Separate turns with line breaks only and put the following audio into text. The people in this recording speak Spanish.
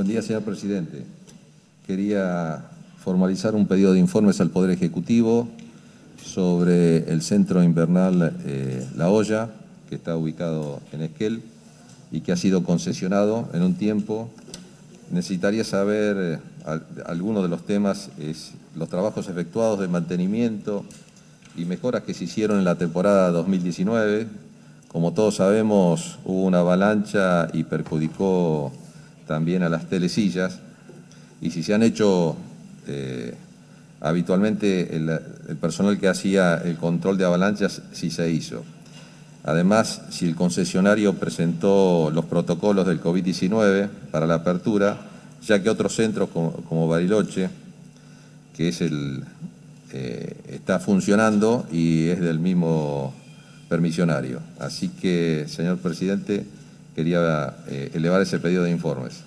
Buen día, señor presidente. Quería formalizar un pedido de informes al Poder Ejecutivo sobre el centro invernal eh, La Hoya, que está ubicado en Esquel y que ha sido concesionado en un tiempo. Necesitaría saber eh, algunos de los temas, los trabajos efectuados de mantenimiento y mejoras que se hicieron en la temporada 2019. Como todos sabemos, hubo una avalancha y perjudicó también a las telesillas. Y si se han hecho eh, habitualmente el, personal que hacía el control de avalanchas, sí se hizo. Además, si el concesionario presentó los protocolos del COVID-19 para la apertura, ya que otros centros como, como Bariloche, que es el, eh, está funcionando y es del mismo permisionario. Así que, señor presidente, quería eh, elevar ese pedido de informes.